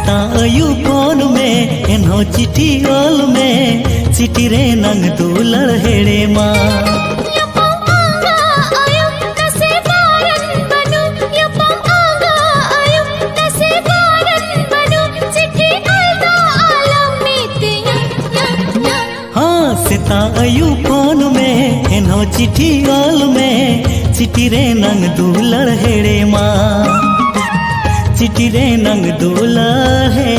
सेता अयु फ़ोन में? एनो चिट्ठी ओल में। चिट्ठी रे नंग दुलड़ हेड़े माँ। हाँ सेता फ़ोन में? एनो चिट्ठी ओल में। चिट्ठी रे नंग दुलड़ हेड़े रे नंग दूला माँ